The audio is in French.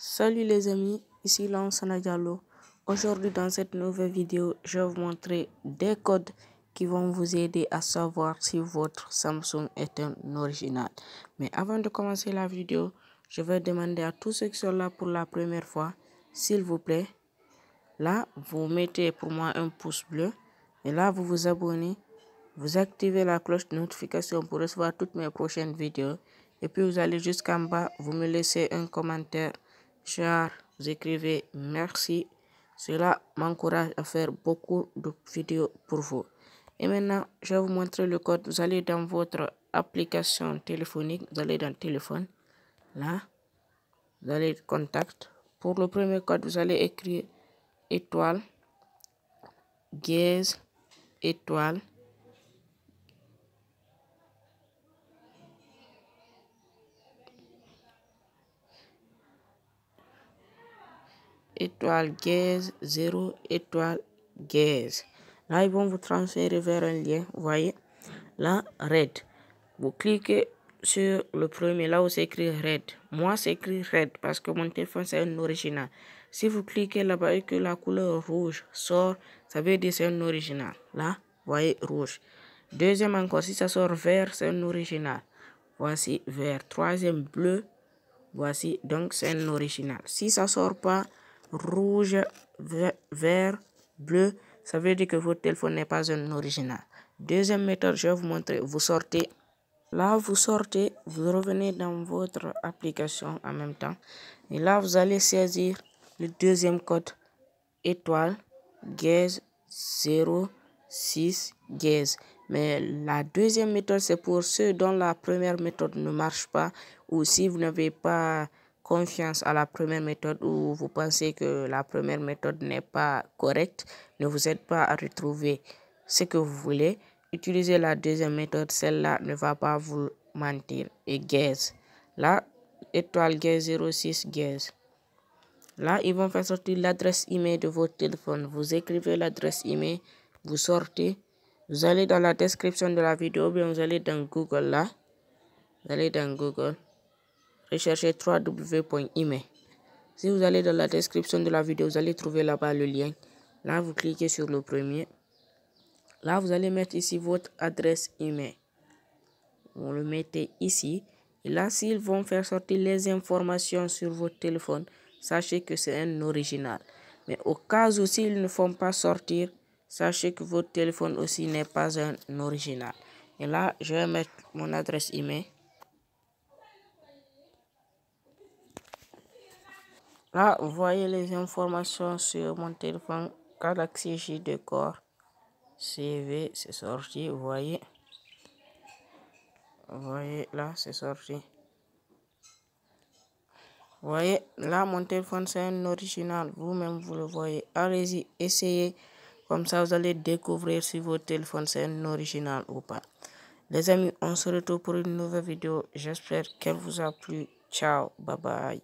Salut les amis, ici Lansana Diallo. Aujourd'hui dans cette nouvelle vidéo, je vais vous montrer des codes qui vont vous aider à savoir si votre Samsung est un original. Mais avant de commencer la vidéo, je vais demander à tous ceux qui sont là pour la première fois, s'il vous plaît, là, vous mettez pour moi un pouce bleu et là, vous vous abonnez, vous activez la cloche de notification pour recevoir toutes mes prochaines vidéos et puis vous allez jusqu'en bas, vous me laissez un commentaire Vous écrivez merci. Cela m'encourage à faire beaucoup de vidéos pour vous. Et maintenant, je vais vous montrer le code. Vous allez dans votre application téléphonique, vous allez dans téléphone. Là, vous allez contact. Pour le premier code, vous allez écrire étoile, gaze, étoile, étoile gaze 0 étoile gaze. Là, ils vont vous transférer vers un lien. Vous voyez, là, red. Vous cliquez sur le premier, là où c'est écrit red. Moi, c'est écrit red parce que mon téléphone, c'est un original. Si vous cliquez là-bas et que la couleur rouge sort, ça veut dire c'est un original. Là, vous voyez rouge. Deuxième encore, si ça sort vert, c'est un original. Voici vert. Troisième bleu. Voici, donc c'est un original. Si ça sort pas, rouge, vert, bleu, ça veut dire que votre téléphone n'est pas un original. Deuxième méthode, je vais vous montrer. Vous sortez. Là, vous sortez, vous revenez dans votre application en même temps. Et là, vous allez saisir le deuxième code étoile, gaze 06 gaze. Mais la deuxième méthode, c'est pour ceux dont la première méthode ne marche pas ou si vous n'avez pas confiance à la première méthode ou vous pensez que la première méthode n'est pas correcte, ne vous aide pas à retrouver ce que vous voulez, utilisez la deuxième méthode, celle-là ne va pas vous mentir. Et gaze, là, étoile gaze 06 gaze. Là, ils vont faire sortir l'adresse email de votre téléphone. Vous écrivez l'adresse email, vous sortez, vous allez dans la description de la vidéo, bien vous allez dans Google là, vous allez dans Google recherchez www.email. Si vous allez dans la description de la vidéo, vous allez trouver là-bas le lien. Là, vous cliquez sur le premier. Là, vous allez mettre ici votre adresse email. Vous le mettez ici. Et là, s'ils vont faire sortir les informations sur votre téléphone, sachez que c'est un original. Mais au cas où s'ils ne font pas sortir, sachez que votre téléphone aussi n'est pas un original. Et là, je vais mettre mon adresse email. Là, vous voyez les informations sur mon téléphone Galaxy J2 Core CV, c'est sorti, vous voyez. Vous voyez, là, c'est sorti. Vous voyez, là, mon téléphone, c'est un original. Vous-même, vous le voyez. Allez-y, essayez. Comme ça, vous allez découvrir si votre téléphone, c'est un original ou pas. Les amis, on se retrouve pour une nouvelle vidéo. J'espère qu'elle vous a plu. Ciao, bye bye.